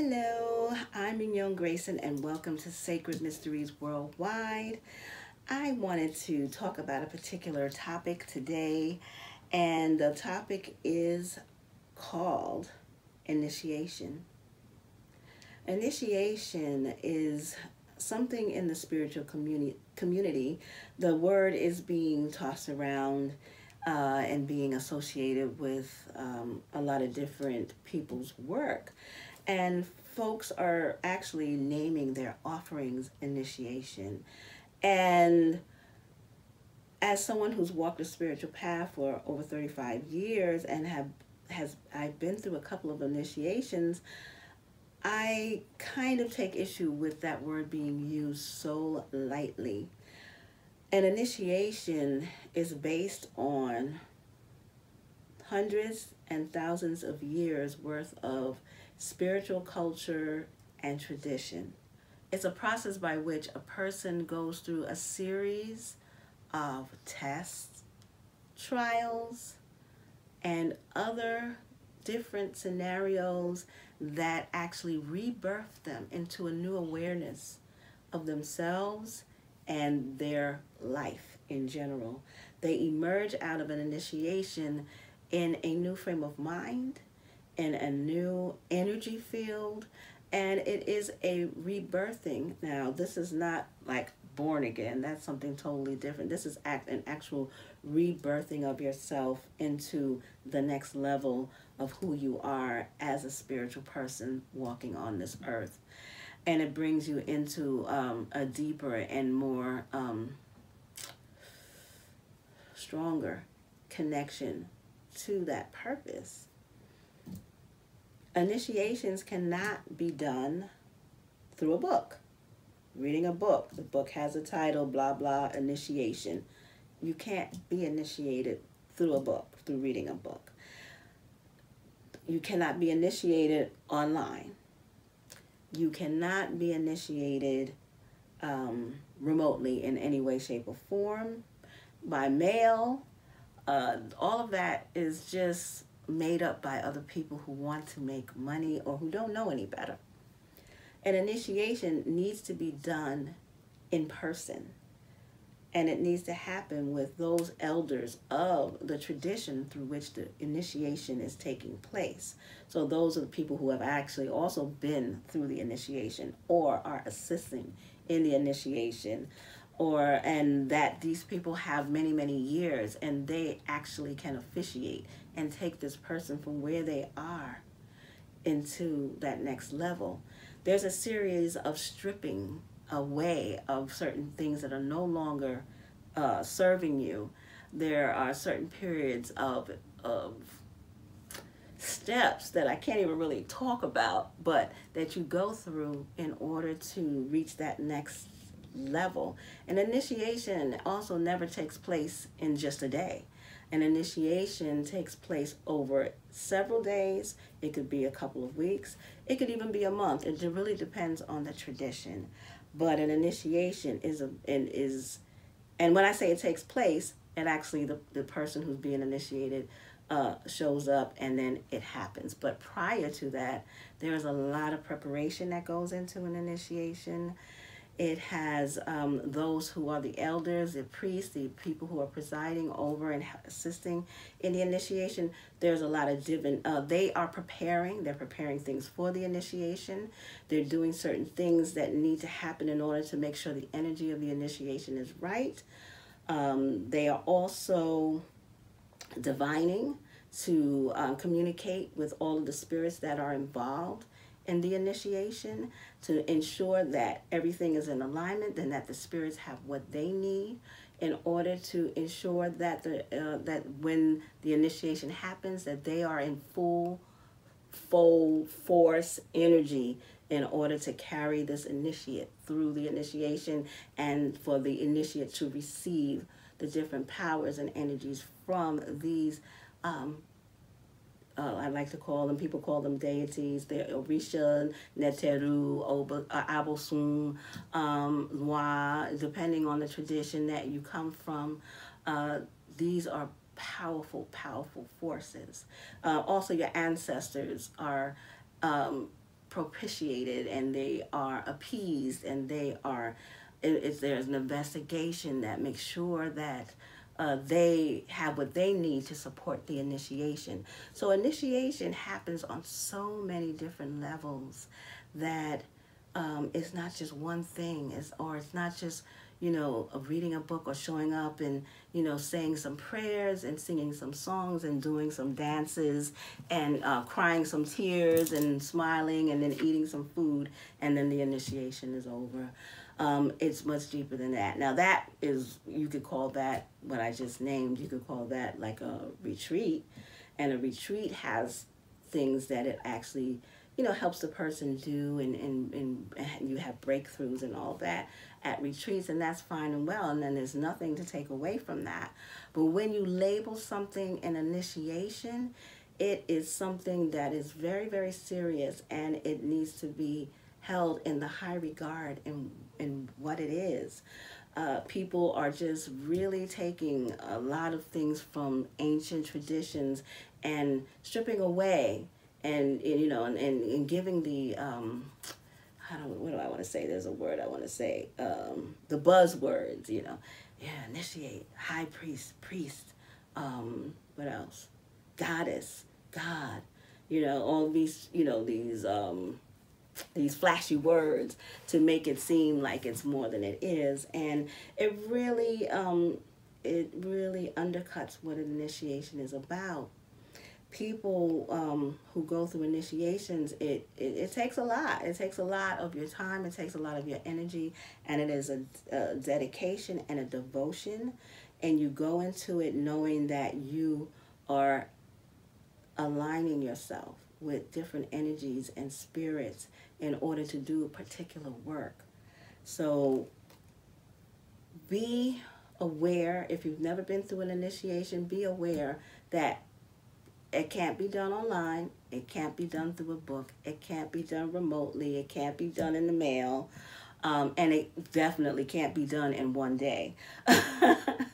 Hello, I'm Mignon Grayson, and welcome to Sacred Mysteries Worldwide. I wanted to talk about a particular topic today, and the topic is called initiation. Initiation is something in the spiritual community. community. The word is being tossed around uh, and being associated with um, a lot of different people's work. And folks are actually naming their offerings initiation. And as someone who's walked a spiritual path for over 35 years and have has I've been through a couple of initiations, I kind of take issue with that word being used so lightly. An initiation is based on hundreds and thousands of years worth of spiritual culture and tradition. It's a process by which a person goes through a series of tests, trials, and other different scenarios that actually rebirth them into a new awareness of themselves and their life in general. They emerge out of an initiation in a new frame of mind, in a new energy field, and it is a rebirthing. Now, this is not like born again. That's something totally different. This is act an actual rebirthing of yourself into the next level of who you are as a spiritual person walking on this earth. And it brings you into um, a deeper and more um, stronger connection to that purpose. Initiations cannot be done through a book. Reading a book, the book has a title, blah, blah, initiation. You can't be initiated through a book, through reading a book. You cannot be initiated online. You cannot be initiated um, remotely in any way, shape, or form, by mail. Uh, all of that is just made up by other people who want to make money or who don't know any better. An initiation needs to be done in person. And it needs to happen with those elders of the tradition through which the initiation is taking place. So those are the people who have actually also been through the initiation or are assisting in the initiation or and that these people have many many years and they actually can officiate and take this person from where they are into that next level there's a series of stripping away of certain things that are no longer uh, serving you there are certain periods of of steps that I can't even really talk about, but that you go through in order to reach that next level. An initiation also never takes place in just a day. An initiation takes place over several days. It could be a couple of weeks. It could even be a month. It really depends on the tradition. But an initiation is a and is, and when I say it takes place, it actually the the person who's being initiated uh, shows up and then it happens. But prior to that, there's a lot of preparation that goes into an initiation. It has um, those who are the elders, the priests, the people who are presiding over and assisting in the initiation. There's a lot of different, uh, they are preparing, they're preparing things for the initiation. They're doing certain things that need to happen in order to make sure the energy of the initiation is right. Um, they are also divining to uh, communicate with all of the spirits that are involved in the initiation to ensure that everything is in alignment and that the spirits have what they need in order to ensure that the uh, that when the initiation happens that they are in full full force energy in order to carry this initiate through the initiation and for the initiate to receive the different powers and energies from these um, uh, I like to call them, people call them deities. They're Orisha, Neteru, Oba, uh, Abosum, um, Lwa, depending on the tradition that you come from. Uh, these are powerful, powerful forces. Uh, also, your ancestors are um, propitiated and they are appeased and they are if there's an investigation that makes sure that uh, they have what they need to support the initiation. So initiation happens on so many different levels that um, it's not just one thing, it's, or it's not just you know, reading a book or showing up and, you know, saying some prayers and singing some songs and doing some dances and uh, crying some tears and smiling and then eating some food and then the initiation is over. Um, it's much deeper than that. Now that is, you could call that what I just named, you could call that like a retreat. And a retreat has things that it actually, you know, helps the person do and, and, and you have breakthroughs and all that at retreats, and that's fine and well, and then there's nothing to take away from that. But when you label something an initiation, it is something that is very, very serious, and it needs to be held in the high regard in, in what it is. Uh, people are just really taking a lot of things from ancient traditions and stripping away and, and you know and, and, and giving the um, how don't, what do I want to say? There's a word I want to say. Um, the buzzwords, you know. Yeah, initiate, high priest, priest. Um, what else? Goddess, God. You know, all these, you know, these um, these flashy words to make it seem like it's more than it is, and it really um, it really undercuts what an initiation is about people um, who go through initiations, it, it, it, takes a lot. It takes a lot of your time, it takes a lot of your energy, and it is a, a dedication and a devotion. And you go into it knowing that you are aligning yourself with different energies and spirits in order to do a particular work. So be aware, if you've never been through an initiation, be aware that it can't be done online. It can't be done through a book. It can't be done remotely. It can't be done in the mail. Um, and it definitely can't be done in one day.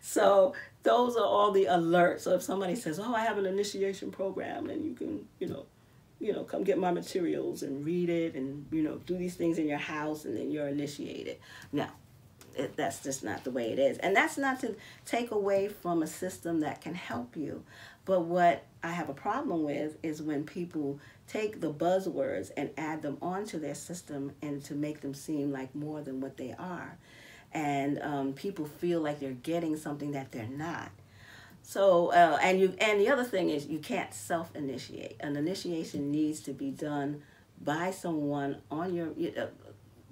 so those are all the alerts. So if somebody says, "Oh, I have an initiation program," and you can, you know, you know, come get my materials and read it, and you know, do these things in your house, and then you're initiated. No, it, that's just not the way it is. And that's not to take away from a system that can help you. But what I have a problem with is when people take the buzzwords and add them onto their system and to make them seem like more than what they are. And um, people feel like they're getting something that they're not. So, uh, and you, and the other thing is you can't self-initiate. An initiation needs to be done by someone on your, uh,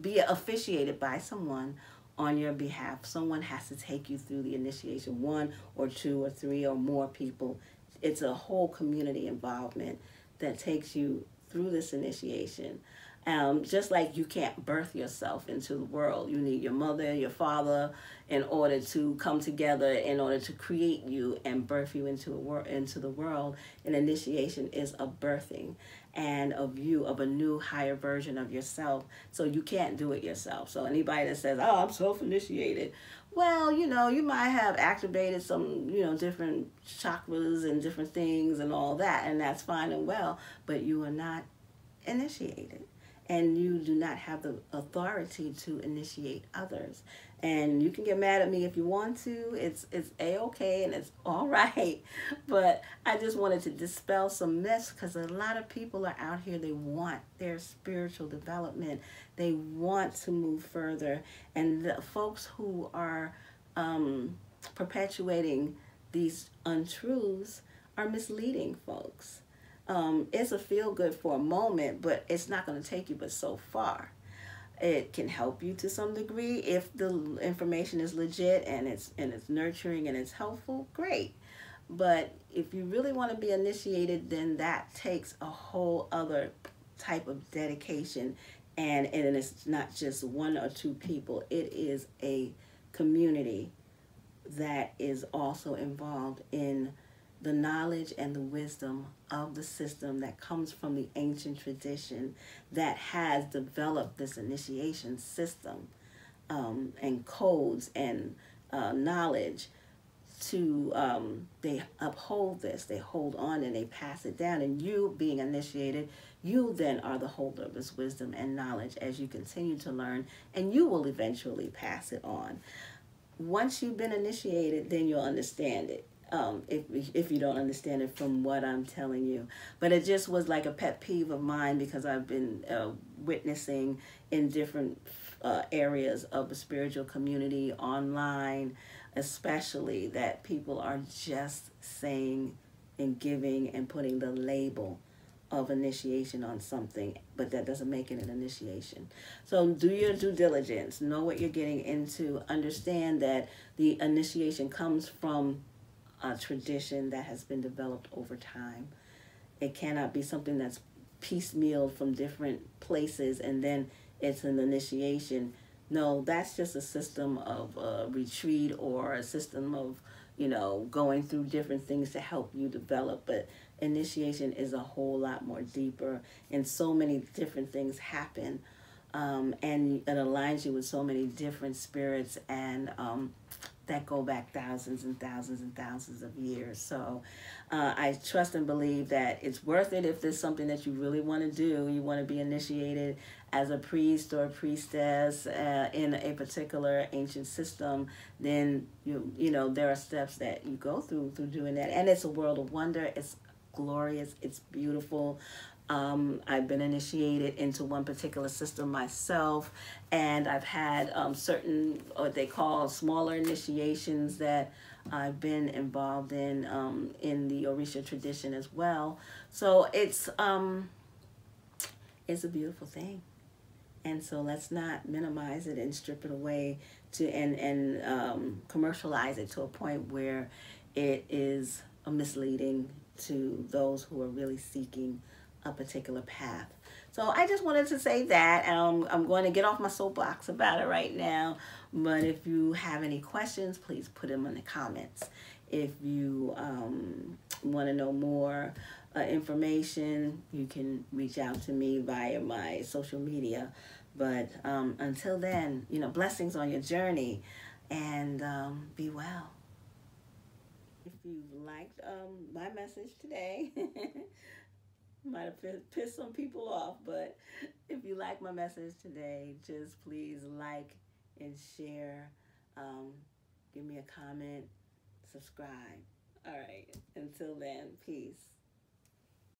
be officiated by someone on your behalf. Someone has to take you through the initiation, one or two or three or more people. It's a whole community involvement that takes you through this initiation. Um, just like you can't birth yourself into the world, you need your mother, your father, in order to come together, in order to create you and birth you into a wor- into the world. An initiation is a birthing and a view of a new higher version of yourself. So you can't do it yourself. So anybody that says, "Oh, I'm self-initiated," well, you know, you might have activated some, you know, different chakras and different things and all that, and that's fine and well, but you are not initiated and you do not have the authority to initiate others. And you can get mad at me if you want to. It's it's a-okay and it's all right. But i just wanted to dispel some myths because a lot of people are out here they want their spiritual development. They want to move further. And the folks who are um, perpetuating these untruths are misleading folks um, it's a feel good for a moment but it's not going to take you but so far. It can help you to some degree if the information is legit and it's and it's nurturing and it's helpful great. But if you really want to be initiated then that takes a whole other type of dedication and and it's not just one or two people. It is a community that is also involved in the knowledge and the wisdom of the system that comes from the ancient tradition that has developed this initiation system um, and codes and uh, knowledge to um, they uphold this they hold on and they pass it down and you being initiated You then are the holder of this wisdom and knowledge as you continue to learn, and you will eventually pass it on. Once you've been initiated, then you'll understand it. Um, if if you don't understand it from what I'm telling you, but it just was like a pet peeve of mine because I've been uh, witnessing in different uh, areas of the spiritual community online, especially that people are just saying and giving and putting the label of initiation on something, but that doesn't make it an initiation. So do your due diligence, know what you're getting into, understand that the initiation comes from a tradition that has been developed over time. It cannot be something that's piecemeal from different places and then it's an initiation. No, that's just a system of retreat or a system of, you know, going through different things to help you develop. But initiation is a whole lot more deeper, and so many different things happen. Um, and it aligns you with so many different spirits and um, that go back thousands and thousands and thousands of years. So uh, I trust and believe that it's worth it if there's something that you really want to do. You want to be initiated as a priest or a priestess uh, in a particular ancient system, then you you know there are steps that you go through through doing that, and it's a world of wonder. It's glorious. It's beautiful. Um, I've been initiated into one particular system myself, and I've had um, certain what they call smaller initiations that I've been involved in um, in the Orisha tradition as well. So it's um, it's a beautiful thing, and so let's not minimize it and strip it away to and and um, commercialize it to a point where it is misleading to those who are really seeking a particular path. So I just wanted to say that. Um, I'm going to get off my soapbox about it right now. But if you have any questions, please put them in the comments. If you um, want to know more uh, information, you can reach out to me via my social media. But um, until then, you know, blessings on your journey and um, be well. If you liked um, my message today, might have pissed some people off, but if you like my message today, just please like and share. Um, give me a comment, subscribe. All right. Until then, peace.